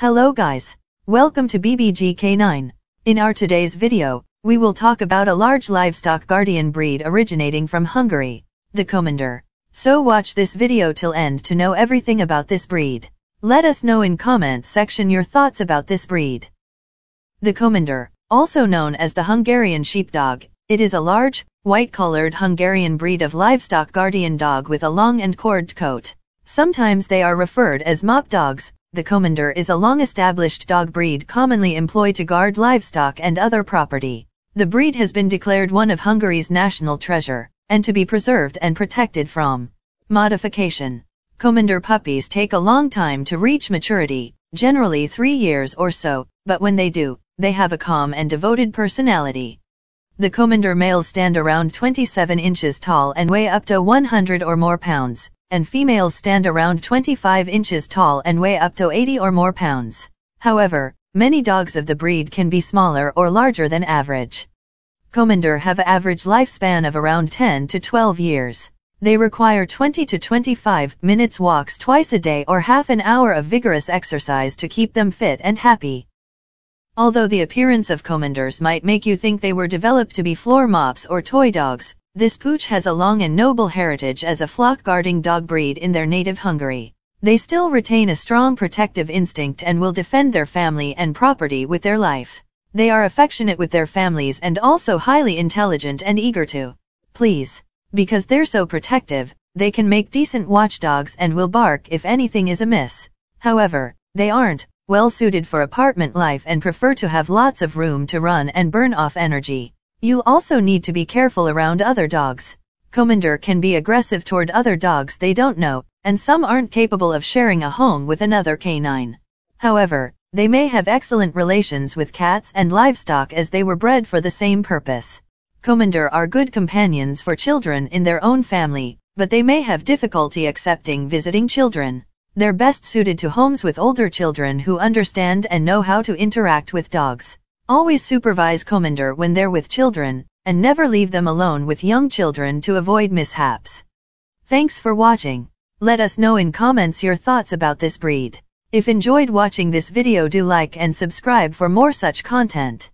Hello guys. Welcome to BBG K9. In our today's video, we will talk about a large livestock guardian breed originating from Hungary, the Komondor. So watch this video till end to know everything about this breed. Let us know in comment section your thoughts about this breed. The Komondor, also known as the Hungarian sheepdog, it is a large, white-colored Hungarian breed of livestock guardian dog with a long and corded coat. Sometimes they are referred as mop dogs. The Komondor is a long-established dog breed commonly employed to guard livestock and other property. The breed has been declared one of Hungary's national treasure, and to be preserved and protected from modification. Komondor puppies take a long time to reach maturity, generally three years or so, but when they do, they have a calm and devoted personality. The Komondor males stand around 27 inches tall and weigh up to 100 or more pounds, and females stand around 25 inches tall and weigh up to 80 or more pounds. However, many dogs of the breed can be smaller or larger than average. Komondor have an average lifespan of around 10 to 12 years. They require 20 to 25 minutes walks twice a day or half an hour of vigorous exercise to keep them fit and happy. Although the appearance of Komondors might make you think they were developed to be floor mops or toy dogs, this pooch has a long and noble heritage as a flock-guarding dog breed in their native Hungary. They still retain a strong protective instinct and will defend their family and property with their life. They are affectionate with their families and also highly intelligent and eager to please. Because they're so protective, they can make decent watchdogs and will bark if anything is amiss. However, they aren't, well suited for apartment life and prefer to have lots of room to run and burn off energy. You also need to be careful around other dogs. Komondor can be aggressive toward other dogs they don't know, and some aren't capable of sharing a home with another canine. However, they may have excellent relations with cats and livestock as they were bred for the same purpose. Komondor are good companions for children in their own family, but they may have difficulty accepting visiting children. They're best suited to homes with older children who understand and know how to interact with dogs. Always supervise Komondor when they're with children, and never leave them alone with young children to avoid mishaps. Thanks for watching. Let us know in comments your thoughts about this breed. If enjoyed watching this video do like and subscribe for more such content.